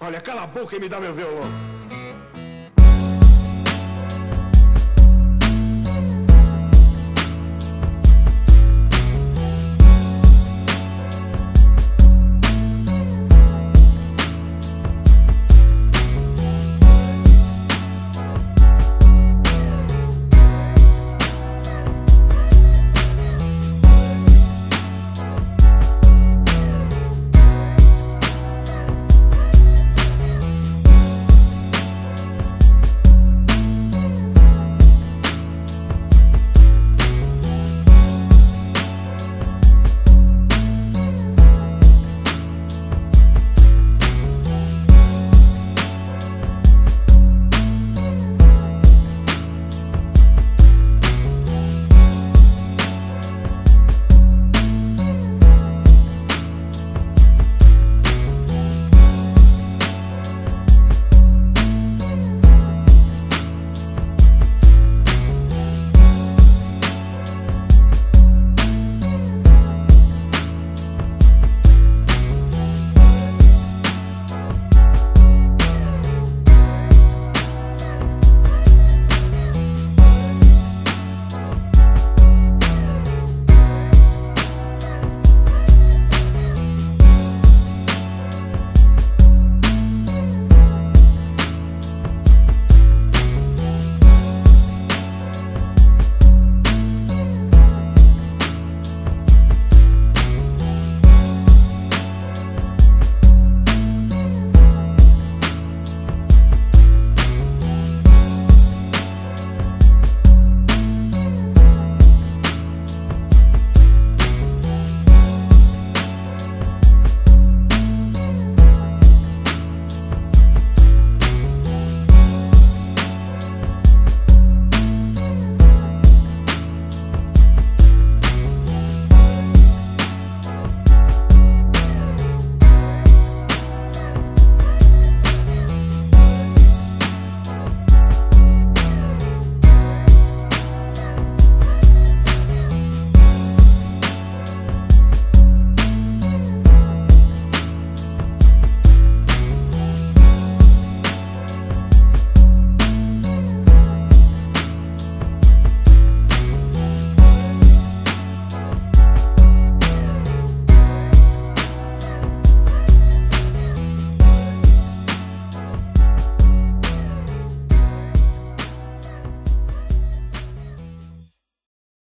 Olha, cala a boca e me dá meu violão.